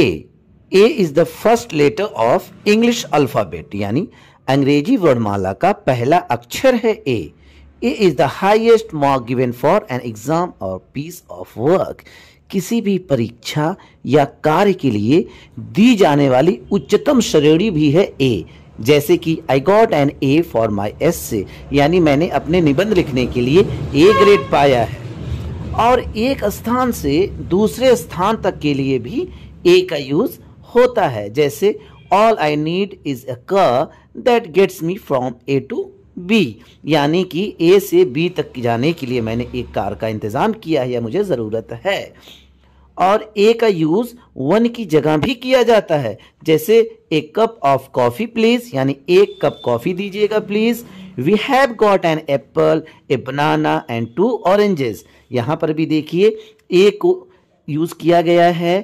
A A is the first letter of English alphabet यानी अंग्रेज़ी वर्णमाला का पहला अक्षर है A A is the highest mark given for an exam और पीस ऑफ़ वर्क किसी भी परीक्षा या कार्य के लिए दी जाने वाली उच्चतम श्रेणी भी है ए जैसे कि I got an A for my essay यानी मैंने अपने निबंध लिखने के लिए ए ग्रेड पाया है। और एक स्थान से दूसरे स्थान तक के लिए भी ए का यूज़ होता है। जैसे all I need is a car that gets me from A to B यानी कि ए से बी तक जाने के लिए मैंने एक कार का इंतज़ाम किया है या मुझे ज़रूरत है। और ए का यूज़ वन की जगह भी किया जाता है। जैसे एक कप ऑफ़ कॉफ़ी प्लीज़ यानी एक कप कॉफ़ी दीजिएगा please we have got an apple a banana and two oranges यहाँ पर भी देखिए ए को यूज़ किया गया है।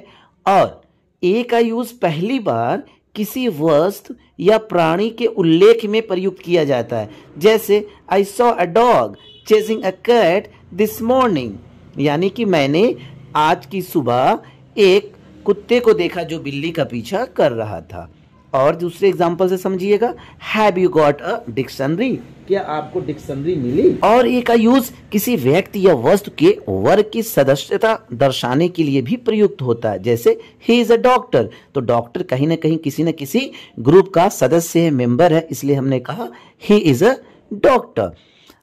और ए का यूज़ पहली बार किसी वस्तु या प्राणी के उल्लेख में प्रयुक्त किया जाता है। जैसे I saw a dog chasing a cat this morning यानी कि मैंने आज की सुबह एक कुत्ते को देखा जो बिल्ली का पीछा कर रहा था। और दूसरे एग्ज़ाम्पल से समझिएगा have you got a dictionary क्या आपको डिक्शनरी मिली? और ए का यूज़ किसी व्यक्ति या वस्तु के वर्ग की सदस्यता दर्शाने के लिए भी प्रयुक्त होता है। जैसे ही इज़ अ डॉक्टर तो डॉक्टर कहीं ना कहीं किसी न किसी ग्रुप का सदस्य है मेंबर है इसलिए हमने कहा ही इज़ अ डॉक्टर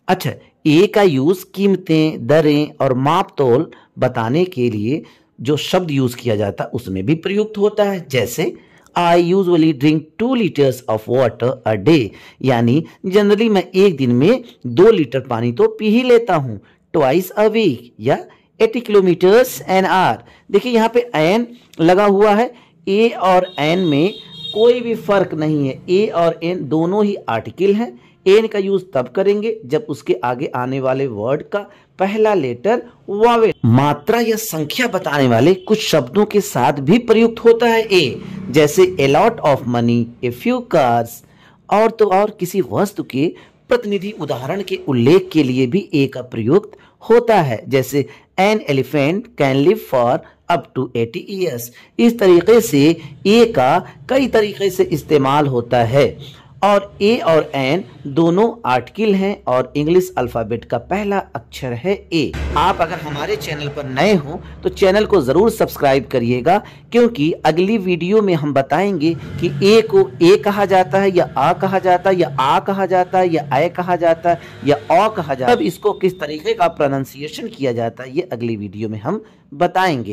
अच्छा ए का यूज़ कीमतें दरें और माप तोल बताने के लिए जो शब्द यूज़ किया जाता है उसमें भी प्रयुक्त होता है। जैसे I usually drink two litres of water a day यानी जनरली मैं एक दिन में दो लीटर पानी तो पी ही लेता हूँ ट्वाइस अ वीक या 80 किलोमीटर्स एन आर देखिए यहाँ पे एन लगा हुआ है ए और एन में कोई भी फ़र्क नहीं है। ए और एन दोनों ही आर्टिकल हैं। एन का यूज़ तब करेंगे जब उसके आगे आने वाले वर्ड का पहला लेटर वावे मात्रा या संख्या बताने वाले कुछ शब्दों के साथ भी प्रयुक्त होता है ए, जैसे a lot of money a few cars और तो और किसी वस्तु के प्रतिनिधि उदाहरण के उल्लेख के लिए भी ए का प्रयुक्त होता है, जैसे an elephant can live for up to eighty years इस तरीके से ए का कई तरीके से इस्तेमाल होता है। और ए और एन दोनों आर्टिकल हैं और इंग्लिश अल्फ़ाबेट का पहला अक्षर है ए आप अगर हमारे चैनल पर नए हो तो चैनल को ज़रूर सब्सक्राइब करिएगा, क्योंकि अगली वीडियो में हम बताएँगे कि ए को ए कहा जाता है, या आ कहा जाता है, या आ कहा जाता है, या आय कहा जाता है, या अ कहा जाता है। अब इसको किस तरीके का प्रोनाउंसिएशन किया जाता है, ये अगली वीडियो में हम बताएँगे।